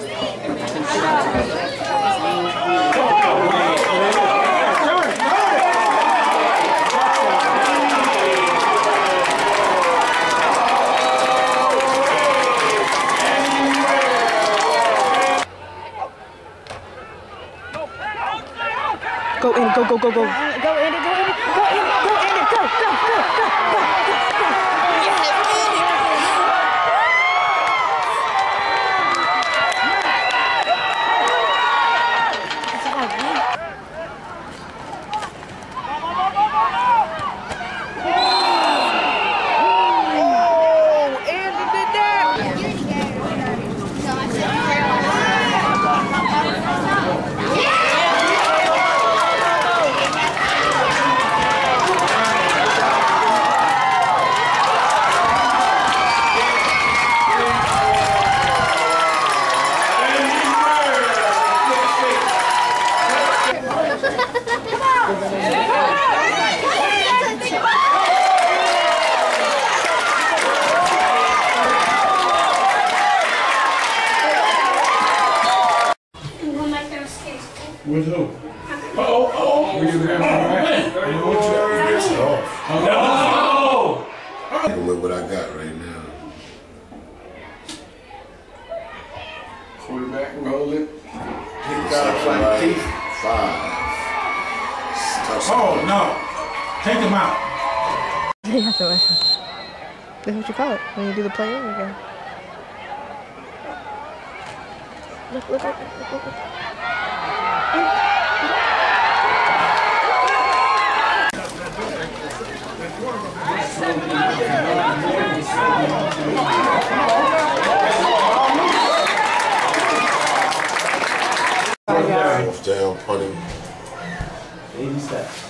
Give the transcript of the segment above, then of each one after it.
Go in, go, go, go, go. Go in it, go in it, go in it, go in it, go, go, go, go, go, go, go. Oh, Andy did that. With who? Oh, oh, were you there? I know what you It's off. Oh! Look what I got right now. Quarterback, roll it. Hit It's God up like teeth. Five. Oh, no. Take him out. Yeah, that's what That's what you call it when you do the play over again. Look, look, look, look, look, look. Down, punting. Baby steps.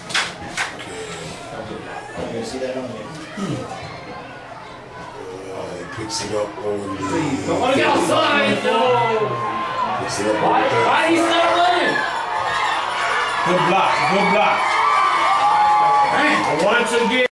Okay. You see that on here? Uh, he picks it up on the. Don't want to get outside. No. Picks it up on Why, the. why he's not running? Good block, good block. Once again.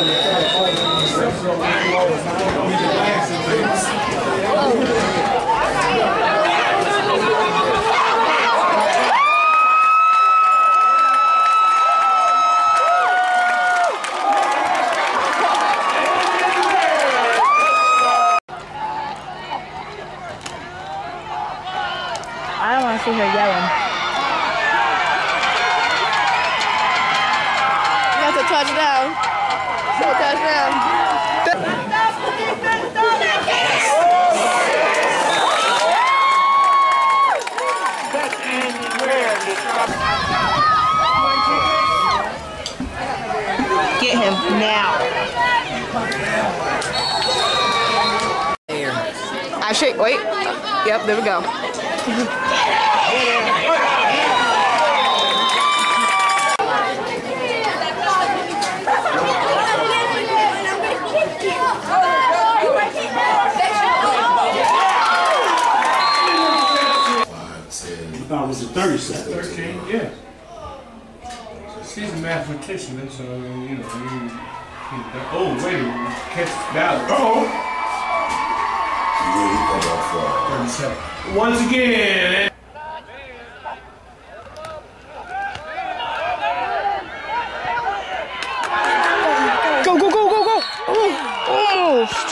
I don't want to see her yelling. Touchdown. Get him now. There. I shake. Wait. Yep. There we go. Five, ten. thought it was a 30 set. 13, yeah. She's a mathematician, so, you know, you, you, oh, wait a minute, catch ballot. Oh! Yeah, he come out far. 37. Once again, Go, go, go, go, go. Oh, almost.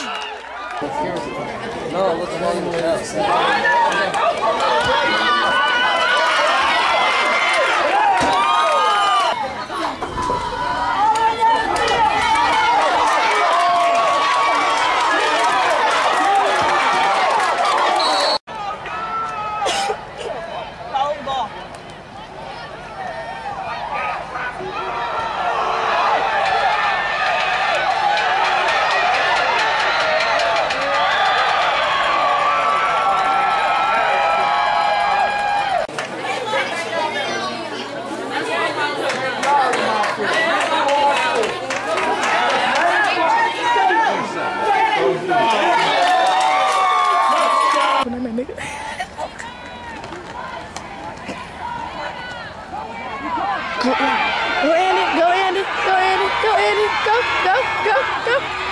No, look at all the way up.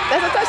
That's a touchdown.